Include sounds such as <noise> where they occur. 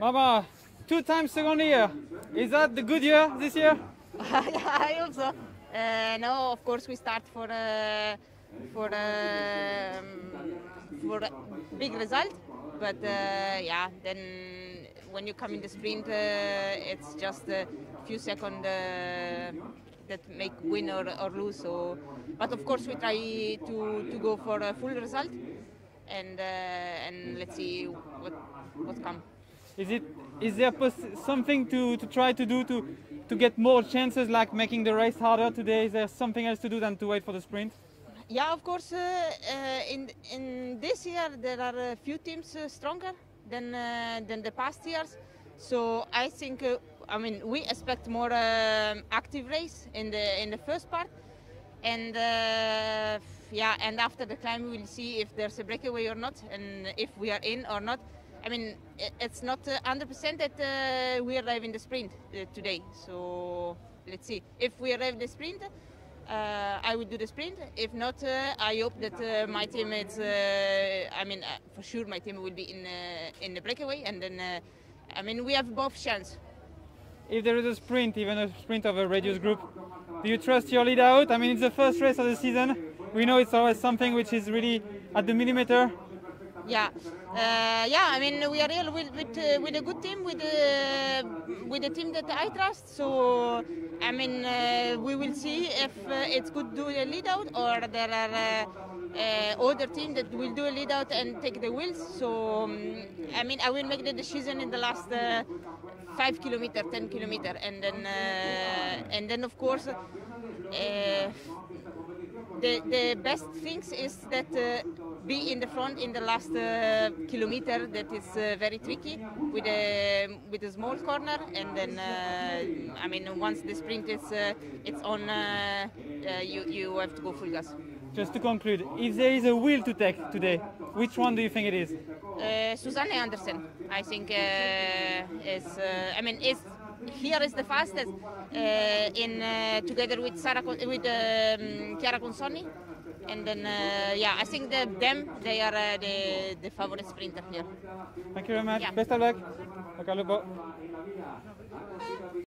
Mama, two times second year. Is that the good year this year? <laughs> I hope so. Uh, no, of course we start for uh, for um, for big result, but uh, yeah, then when you come in the sprint, uh, it's just a few seconds uh, that make win or, or lose. So, but of course we try to, to go for a full result, and uh, and let's see what what comes. Is it is there something to, to try to do to to get more chances, like making the race harder today? Is there something else to do than to wait for the sprint? Yeah, of course. Uh, uh, in in this year there are a few teams uh, stronger than uh, than the past years. So I think uh, I mean we expect more um, active race in the in the first part, and uh, yeah, and after the climb we'll see if there's a breakaway or not, and if we are in or not. I mean, it's not 100% that uh, we arrive in the sprint uh, today. So let's see. If we arrive in the sprint, uh, I will do the sprint. If not, uh, I hope that uh, my teammates, uh, I mean, for sure my team will be in in the breakaway, and then, I mean, we have both chance. If there is a sprint, even a sprint of a reduced group, do you trust your lead out? I mean, it's the first race of the season. We know it's always something which is really at the millimeter. Yeah, uh, yeah. I mean, we are real with with, uh, with a good team, with uh, with a team that I trust. So, I mean, uh, we will see if uh, it's good do a lead out or there are uh, other teams that will do a lead out and take the wheels. So, um, I mean, I will make the decision in the last five kilometer, ten kilometer, and then and then of course the, the best things is that uh, be in the front in the last uh, kilometer that is uh, very tricky with a with a small corner and then uh, I mean once the sprint is uh, it's on uh, you you have to go full gas. Just to conclude, if there is a wheel to take today, which one do you think it is? Susanne Andersen, I think is I mean is here is the fastest uh, in uh, together with Sarah with um, Chiara Consonni. And then, uh, yeah, I think that them, they are the, the favorite sprinter here. Thank you very much. Yeah. Best of luck.